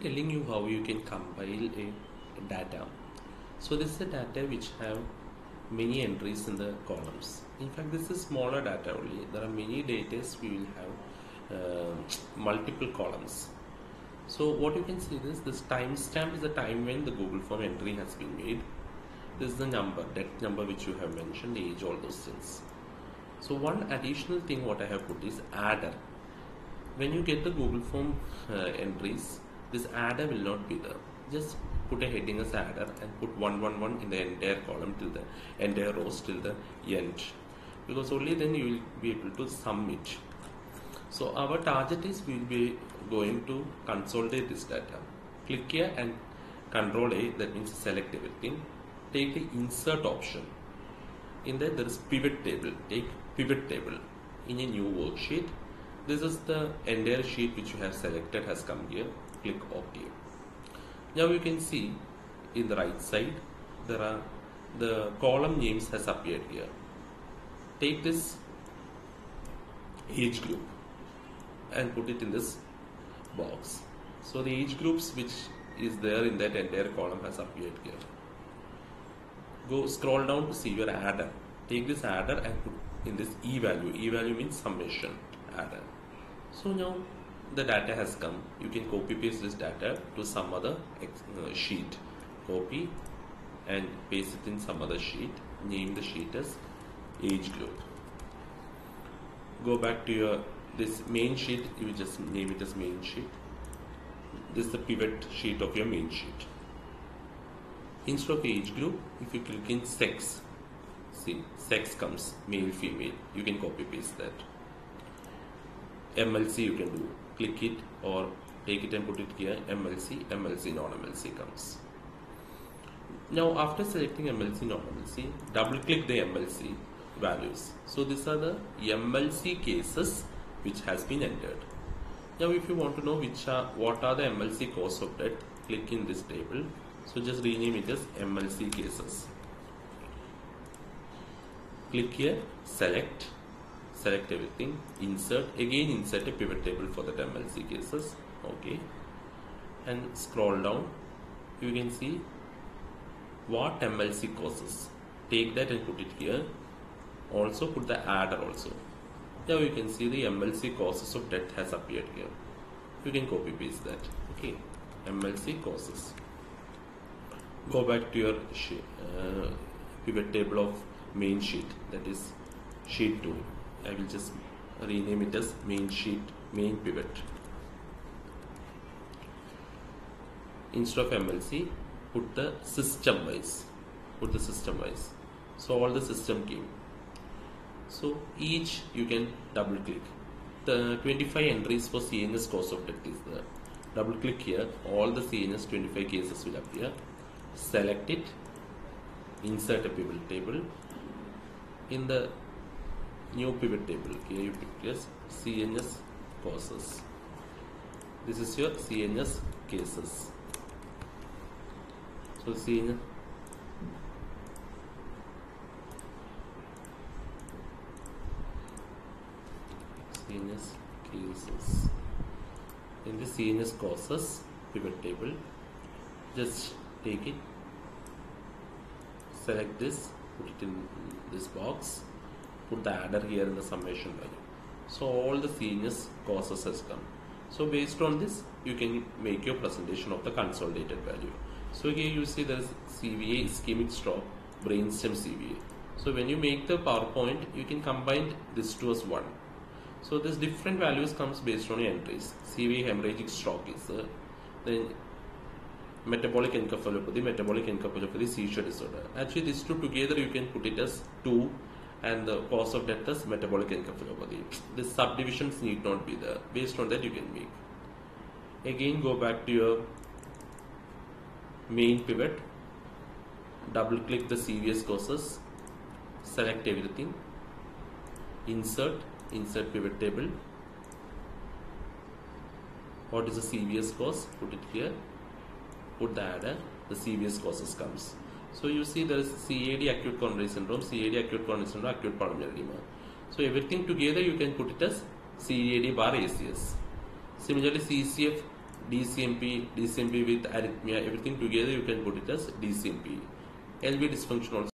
telling you how you can compile a data. So this is a data which have many entries in the columns. In fact, this is smaller data only. There are many data we will have uh, multiple columns. So what you can see is this timestamp is the time when the Google form entry has been made. This is the number, that number which you have mentioned, age, all those things. So one additional thing what I have put is adder. When you get the Google form uh, entries, this adder will not be there. Just put a heading as adder and put 111 in the entire column till the entire rows till the end. Because only then you will be able to submit. So our target is we will be going to consolidate this data. Click here and control A, that means select everything. Take the insert option. In there there is pivot table. Take pivot table in a new worksheet. This is the entire sheet which you have selected has come here. Click OK. Now you can see in the right side there are the column names has appeared here. Take this age group and put it in this box. So the age groups which is there in that entire column has appeared here. Go scroll down to see your adder. Take this adder and put in this e value. E value means summation adder. So now the data has come. You can copy paste this data to some other uh, sheet. Copy and paste it in some other sheet. Name the sheet as age group. Go back to your this main sheet. You just name it as main sheet. This is the pivot sheet of your main sheet. Instead of age group, if you click in sex, see sex comes male female. You can copy paste that. MLC you can do click it or take it and put it here MLC MLC non-MLC comes. Now after selecting MLC non-MLC double click the MLC values. So these are the MLC cases which has been entered. Now if you want to know which are what are the MLC cause of death click in this table. So just rename it as MLC cases. Click here select select everything insert again insert a pivot table for the MLC cases okay. And scroll down you can see what MLC causes take that and put it here. Also put the adder also. Now you can see the MLC causes of death has appeared here. You can copy paste that okay. MLC causes go back to your uh, pivot table of main sheet that is sheet 2 I will just rename it as main sheet main pivot. Instead of MLC put the system wise put the system wise. So all the system came. So each you can double click. The 25 entries for CNS cause of death is there. Double click here all the CNS 25 cases will appear. Select it. Insert a pivot table. In the new pivot table here you as CNS causes this is your CNS cases. So CNS CNS cases. In the CNS causes pivot table just take it select this put it in this box put the adder here in the summation value. So all the CNS causes has come. So based on this you can make your presentation of the consolidated value. So here you see is CVA ischemic stroke brainstem CVA so when you make the PowerPoint you can combine this two as one. So this different values comes based on your entries. CVA hemorrhagic stroke is uh, then metabolic encephalopathy metabolic encephalopathy seizure disorder. Actually these two together you can put it as two and the cause of death is metabolic encephalopathy. The subdivisions need not be there. Based on that, you can make. Again, go back to your main pivot. Double click the CVS causes. Select everything. Insert. Insert pivot table. What is the CVS cause? Put it here. Put the adder. The CVS causes comes. So you see there is CAD acute coronary syndrome, CAD acute coronary syndrome, acute pulmonary edema. So everything together you can put it as CAD bar ACS. Similarly CCF DCMP, DCMP with arrhythmia, everything together you can put it as DCMP. LV dysfunction also